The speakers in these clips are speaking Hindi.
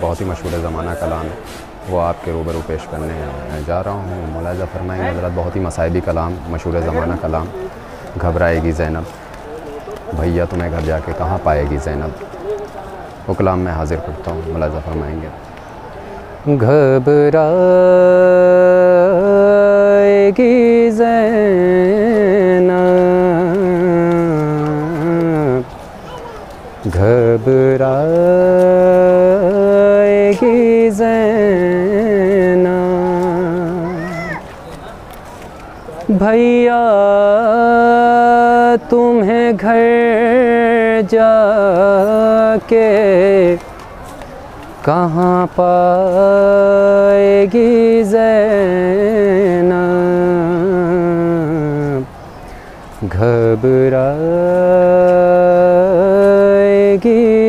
बहुत ही मशहूर ज़माना कलाम। है वो आपके रूबरू पेश करने जा रहा हूँ। मुलाजा फरमाएँगे हज़रत बहुत ही मसाइबी कलाम, मशहूर ज़माना कलाम। घबराएगी जैनब। भैया, तुम्हें घर जाके कहाँ पाएगी जैनब? वो कलाम मैं हाजिर करता हूँ मुलाजा फरमाएँगे। घबराएगी जैनब। घबराएगी भैया तुम्हें घर जाके कहाँ पाएगी जैनब? घबराएगी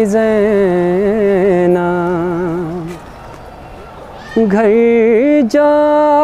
जैनब। घर जा